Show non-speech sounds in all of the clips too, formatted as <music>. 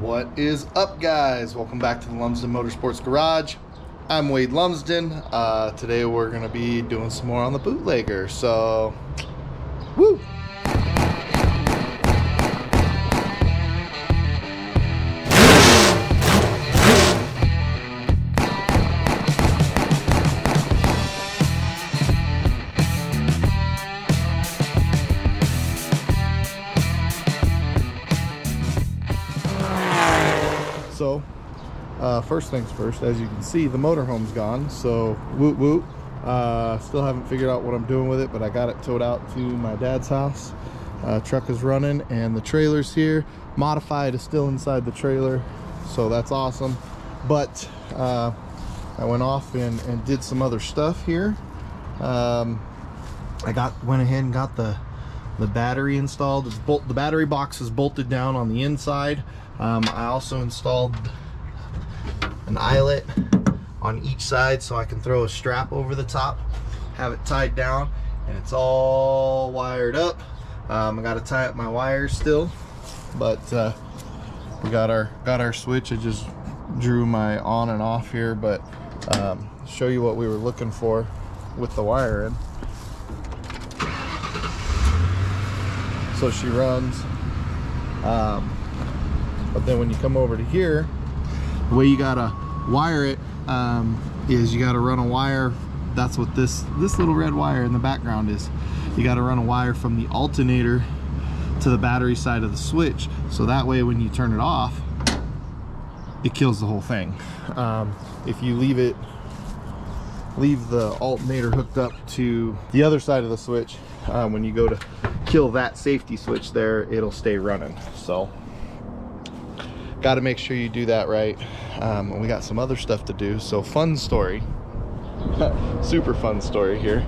What is up, guys? Welcome back to the Lumsden Motorsports Garage. I'm Wade Lumsden. Uh, today we're going to be doing some more on the bootlegger. So, woo! So, uh, first things first, as you can see, the motorhome's gone. So, woot woot. Uh, still haven't figured out what I'm doing with it, but I got it towed out to my dad's house. Uh, truck is running, and the trailer's here. Modified is still inside the trailer, so that's awesome. But uh, I went off and, and did some other stuff here. Um, I got went ahead and got the the battery installed. It's bolt the battery box is bolted down on the inside. Um, I also installed an eyelet on each side so I can throw a strap over the top, have it tied down, and it's all wired up. Um, I got to tie up my wires still, but uh, we got our got our switch. I just drew my on and off here, but um, show you what we were looking for with the wiring. So she runs. Um, but then when you come over to here, the way you gotta wire it um, is you gotta run a wire. That's what this this little red wire in the background is. You gotta run a wire from the alternator to the battery side of the switch. So that way when you turn it off, it kills the whole thing. Um, if you leave it, leave the alternator hooked up to the other side of the switch, uh, when you go to kill that safety switch there, it'll stay running. So got to make sure you do that right. Um, we got some other stuff to do so fun story. <laughs> Super fun story here.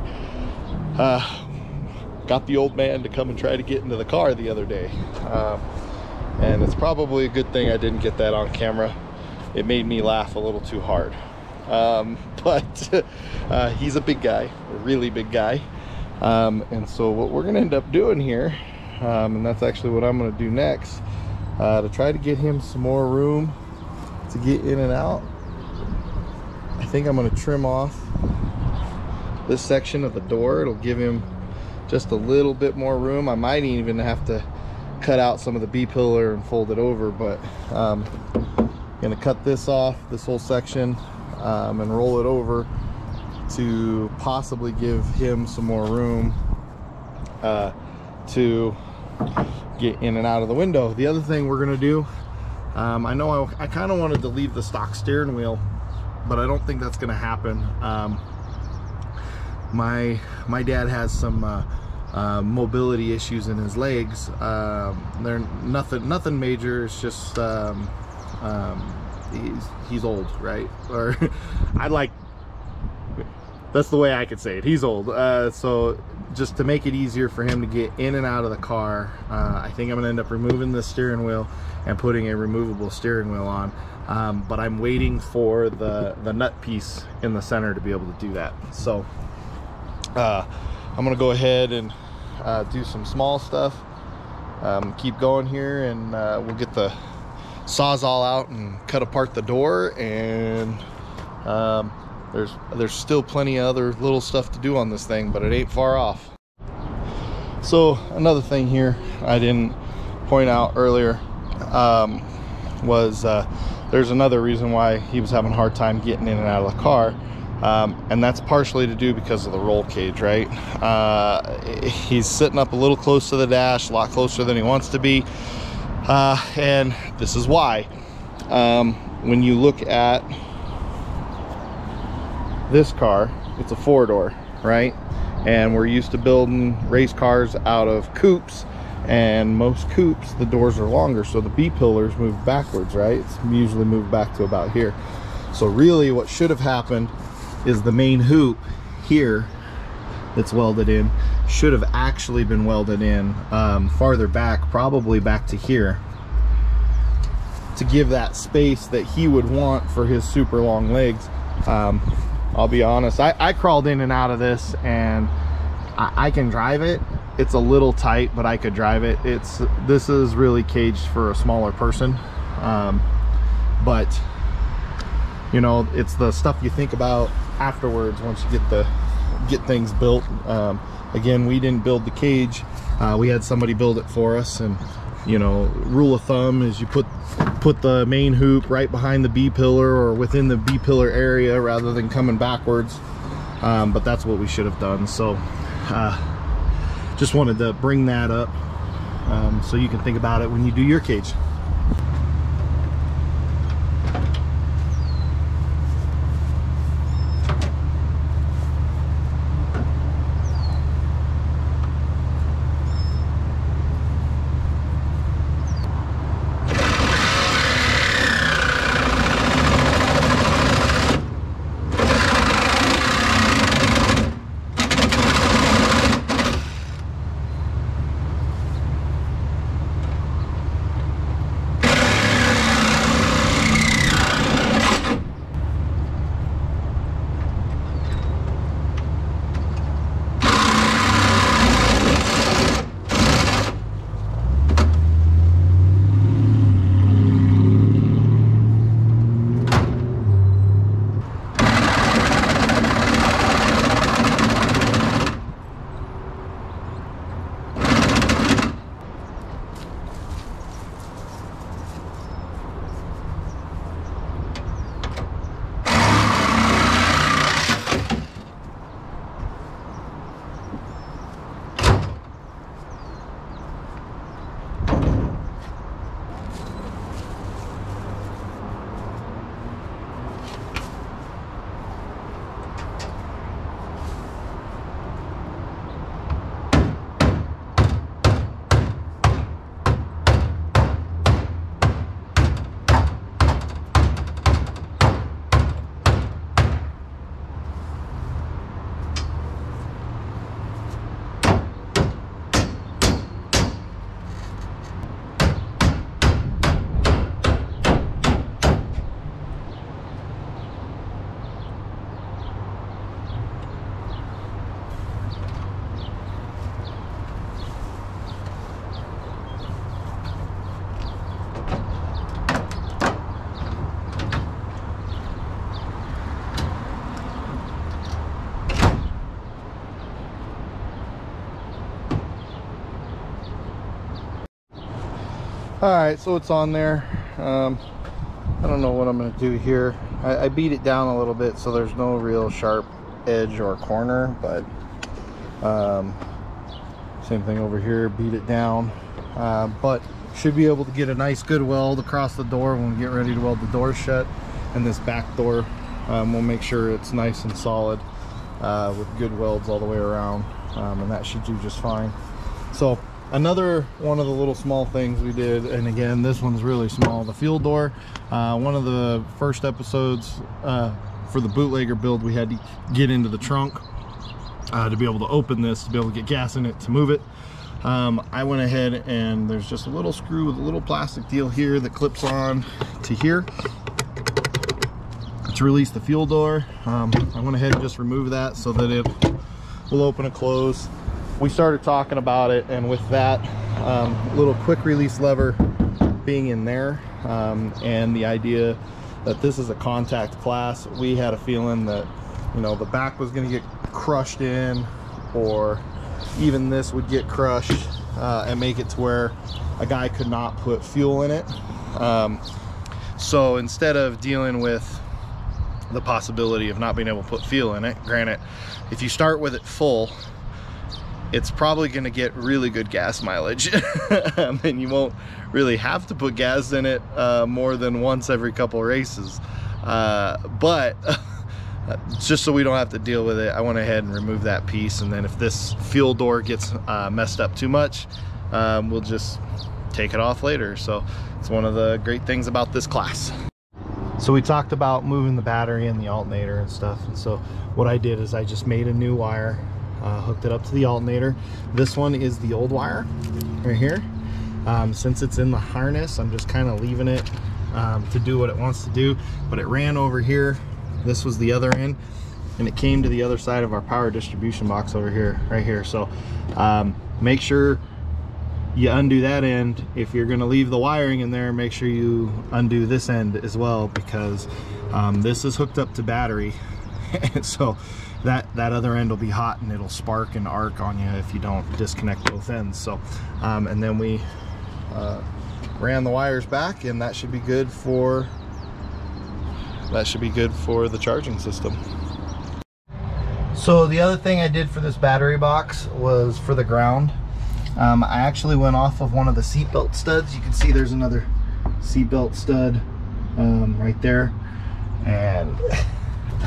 Uh, got the old man to come and try to get into the car the other day. Um, and it's probably a good thing I didn't get that on camera. It made me laugh a little too hard. Um, <laughs> but uh, he's a big guy a really big guy. Um, and so what we're gonna end up doing here um, and that's actually what I'm gonna do next uh, to try to get him some more room to get in and out. I think I'm going to trim off this section of the door. It'll give him just a little bit more room. I might even have to cut out some of the B-pillar and fold it over, but um, to cut this off, this whole section, um, and roll it over to possibly give him some more room uh, to get in and out of the window. The other thing we're gonna do, um, I know I, I kind of wanted to leave the stock steering wheel, but I don't think that's gonna happen. Um, my my dad has some uh, uh, mobility issues in his legs. Um, they're nothing nothing major. It's just um, um, he's he's old, right? <laughs> Or I like that's the way I could say it. He's old. Uh, so just to make it easier for him to get in and out of the car, uh, I think I'm gonna end up removing the steering wheel and putting a removable steering wheel on. Um, but I'm waiting for the, the nut piece in the center to be able to do that. So uh, I'm gonna go ahead and uh, do some small stuff. Um, keep going here and uh, we'll get the sawzall out and cut apart the door and um, there's there's still plenty of other little stuff to do on this thing but it ain't far off. So another thing here I didn't point out earlier um, was uh, there's another reason why he was having a hard time getting in and out of the car um, and that's partially to do because of the roll cage right? Uh, he's sitting up a little close to the dash a lot closer than he wants to be uh, and this is why. Um, when you look at this car. It's a four door right? And we're used to building race cars out of coupes and most coupes the doors are longer so the b pillars move backwards right? It's usually moved back to about here. So really what should have happened is the main hoop here that's welded in should have actually been welded in um, farther back probably back to here to give that space that he would want for his super long legs. Um, I'll be honest. I, I crawled in and out of this and I, I, can drive it. It's a little tight, but I could drive it. It's This is really caged for a smaller person. Um, but you know, it's the stuff you think about afterwards once you get the get things built. Um, again, we didn't build the cage. Uh, we had somebody build it for us and you know, rule of thumb is you put put the main hoop right behind the B-pillar or within the B-pillar area rather than coming backwards. Um, but that's what we should have done. So uh, just wanted to bring that up um, so you can think about it when you do your cage. All right so it's on there. Um, I don't know what I'm gonna do here. I, I, beat it down a little bit so there's no real sharp edge or corner but um, same thing over here beat it down. Uh, but should be able to get a nice good weld across the door when we get ready to weld the door shut. And this back door um, we'll make sure it's nice and solid uh, with good welds all the way around um, and that should do just fine. So another one of the little small things we did and again this one's really small the fuel door. Uh, one of the first episodes uh, for the bootlegger build we had to get into the trunk uh, to be able to open this to be able to get gas in it to move it. Um, I went ahead and there's just a little screw with a little plastic deal here that clips on to here. To release the fuel door. Um, I went ahead and just remove that so that it will open and close we started talking about it and with that um, little quick release lever being in there um, and the idea that this is a contact class we had a feeling that you know the back was going to get crushed in or even this would get crushed uh, and make it to where a guy could not put fuel in it. Um, so instead of dealing with the possibility of not being able to put fuel in it granted if you start with it full it's probably going to get really good gas mileage. <laughs> And you won't really have to put gas in it uh, more than once every couple races. Uh, but <laughs> just so we don't have to deal with it I went ahead and removed that piece and then if this fuel door gets uh, messed up too much um, we'll just take it off later. So it's one of the great things about this class. So we talked about moving the battery and the alternator and stuff and so what I did is I just made a new wire uh, hooked it up to the alternator. This one is the old wire right here. Um, since it's in the harness, I'm just kind of leaving it um, to do what it wants to do. But it ran over here. This was the other end and it came to the other side of our power distribution box over here, right here. So um, make sure you undo that end. If you're gonna leave the wiring in there, make sure you undo this end as well because um, this is hooked up to battery. <laughs> so that, that other end will be hot and it'll spark and arc on you if you don't disconnect both ends. So, um, and then we uh, ran the wires back and that should be good for, that should be good for the charging system. So the other thing I did for this battery box was for the ground. Um, I actually went off of one of the seatbelt studs. You can see there's another seatbelt stud um, right there. And <laughs>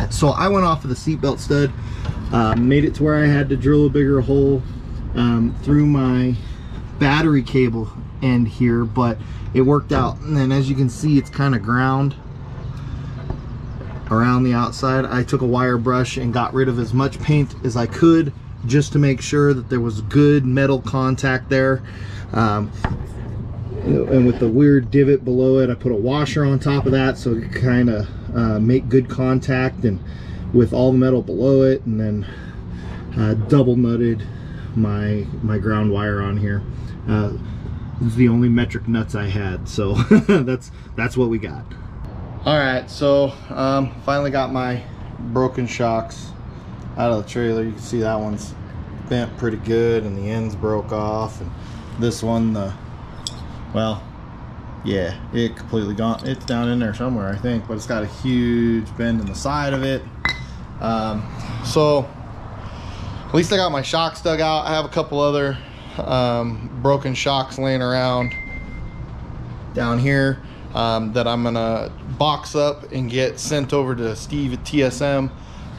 so I went off of the seatbelt stud, uh, made it to where I had to drill a bigger hole um, through my battery cable end here, but it worked out. And then as you can see, it's kind of ground around the outside. I took a wire brush and got rid of as much paint as I could just to make sure that there was good metal contact there. Um, and with the weird divot below it, I put a washer on top of that so it kind of uh, make good contact and with all the metal below it and then uh, double nutted my my ground wire on here. Uh, this is the only metric nuts I had, so <laughs> that's that's what we got. All right, so um, finally got my broken shocks out of the trailer. You can see that one's bent pretty good and the ends broke off. And this one, the well, yeah, it completely gone. It's down in there somewhere, I think, but it's got a huge bend in the side of it. Um, so at least I got my shocks dug out. I have a couple other um, broken shocks laying around down here um, that I'm gonna box up and get sent over to Steve at TSM.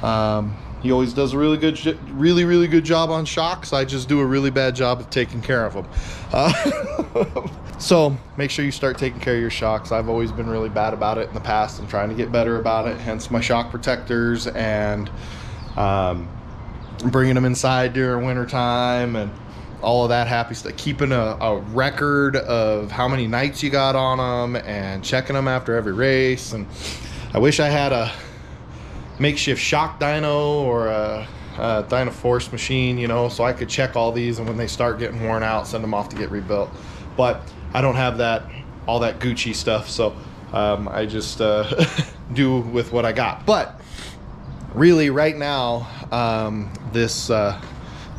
Um, he always does a really good, really, really good job on shocks. I just do a really bad job of taking care of them. Uh, <laughs> so make sure you start taking care of your shocks. I've always been really bad about it in the past. I'm trying to get better about it. Hence my shock protectors and um, bringing them inside during winter time and all of that happy stuff. Keeping a, a, record of how many nights you got on them and checking them after every race. And I wish I had a makeshift shock dyno or a, a dyno force machine, you know, so I could check all these and when they start getting worn out, send them off to get rebuilt. But I don't have that, all that Gucci stuff. So um, I just uh, <laughs> do with what I got. But really right now, um, this, uh,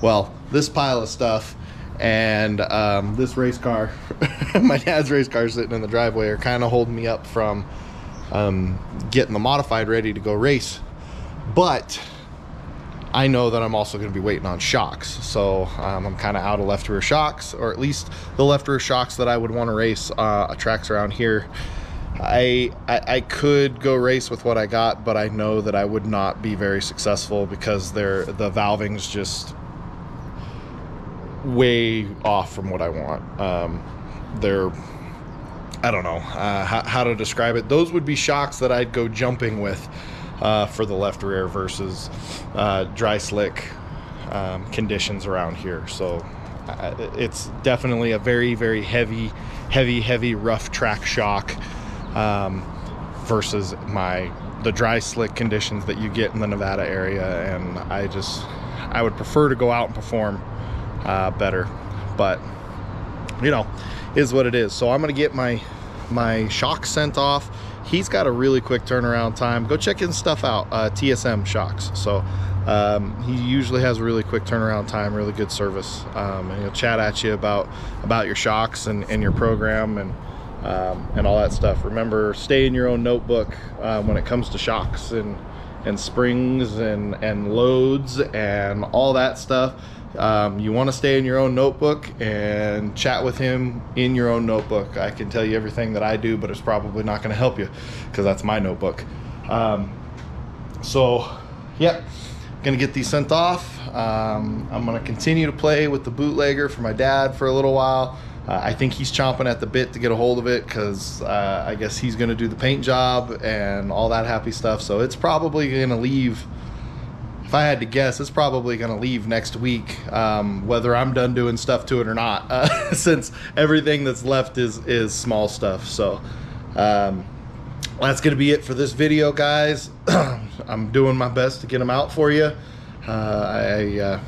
well, this pile of stuff and um, this race car, <laughs> my dad's race car sitting in the driveway, are kind of holding me up from um, getting the modified ready to go race. But I know that I'm also going to be waiting on shocks. So um, I'm kind of out of left rear shocks, or at least the left rear shocks that I would want to race uh, tracks around here. I, I, I could go race with what I got, but I know that I would not be very successful because they're the valving's just way off from what I want. Um, they're, I don't know uh, how, how, to describe it. Those would be shocks that I'd go jumping with uh, for the left rear versus uh, dry slick um, conditions around here. So uh, it's definitely a very, very heavy, heavy, heavy rough track shock um, versus my the dry slick conditions that you get in the Nevada area. And I just, I would prefer to go out and perform uh, better. But you know, is what it is. So I'm gonna get my my shock sent off. He's got a really quick turnaround time. Go check his stuff out, uh, TSM shocks. So um, he usually has a really quick turnaround time, really good service, um, and he'll chat at you about about your shocks and, and your program and um, and all that stuff. Remember, stay in your own notebook uh, when it comes to shocks and and springs and and loads and all that stuff um, you want to stay in your own notebook and chat with him in your own notebook. I can tell you everything that I do, but it's probably not going to help you because that's my notebook. Um, so, yep, gonna get these sent off. Um, I'm gonna continue to play with the bootlegger for my dad for a little while. Uh, I think he's chomping at the bit to get a hold of it because uh, I guess he's gonna do the paint job and all that happy stuff. So it's probably gonna leave if I had to guess, it's probably going to leave next week, um, whether I'm done doing stuff to it or not, <laughs> uh, since everything that's left is is small stuff. So um, that's going to be it for this video, guys. <clears throat> I'm doing my best to get them out for you. Uh, I uh,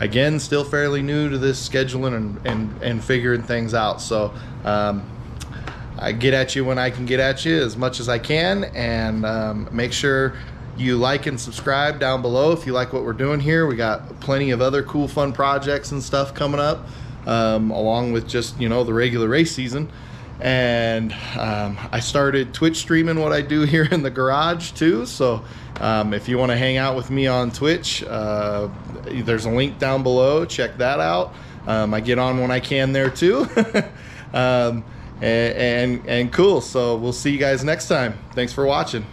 again, still fairly new to this scheduling and, and, and figuring things out. So, um, I get at you when I can get at you as much as I can, and um, make sure you like and subscribe down below if you like what we're doing here. We got plenty of other cool, fun projects and stuff coming up, um, along with just you know the regular race season. And um, I started Twitch streaming what I do here in the garage too. So um, if you want to hang out with me on Twitch, uh, there's a link down below. Check that out. Um, I get on when I can there too. <laughs> Um, and, and and cool. So we'll see you guys next time. Thanks for watching.